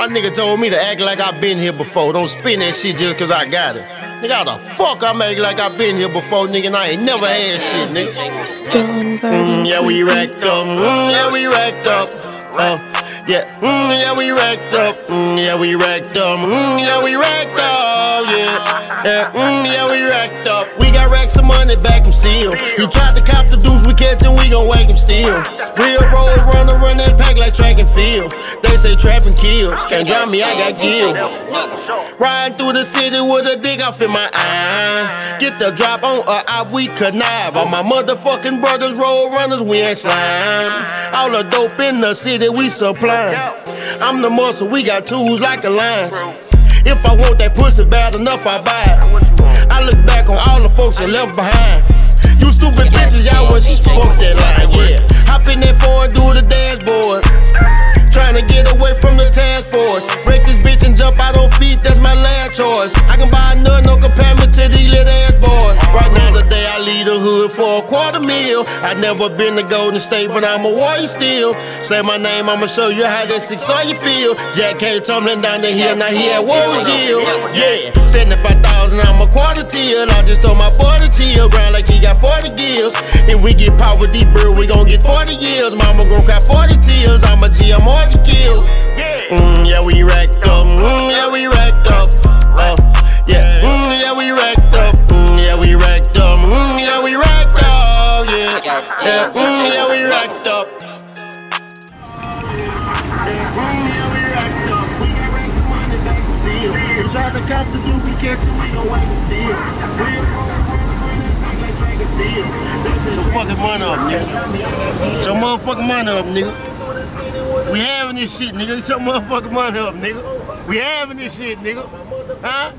My nigga told me to act like I been here before. Don't spin that shit just cause I got it. Nigga, how the fuck I'm acting like I been here before, nigga, and I ain't never had shit, nigga. Mm, yeah, we racked up. Mm, yeah, we racked up. Uh, yeah, mm, yeah, we racked up. Mm, yeah, we racked up. Mm, yeah, we racked up. Yeah, yeah, mm, yeah, we racked up. We got racks of money back from seal. He tried to cop the dudes we catch and we gon' wake him still. Real road like track and field. They say trapping kills. Can't drive me, I got gills. Riding through the city with a dig off in my eye. Get the drop on a eye, we connive. All my motherfucking brothers, road runners, we ain't slime. All the dope in the city, we supply. I'm the muscle, we got tools like a lines. If I want that pussy bad enough, I buy it. I look back on all the folks that left behind. You stupid bitches, y'all was fuck that line, yeah. Can buy none, no comparison to these little ass boys. Right now, today, I leave the hood for a quarter meal. I never been to Golden State, but I'm a warrior still. Say my name, I'ma show you how that six on you feel. Jack K tumbling down the hill, now he at Warren Jill. Yeah, 75,000, I'm a quarter till. I just told my boy to chill, grind like he got 40 gills. If we get power with deep bird, we gon' get 40 years. Mama gon' cry 40 tears. I'm a G, Yeah, mm, yeah, we racked up. Tried to cop the we gon' and steal. Your money up, nigga. Motherfucking money up, nigga. We having this shit, nigga. Your motherfucking money up, nigga. We having this shit, nigga. Huh?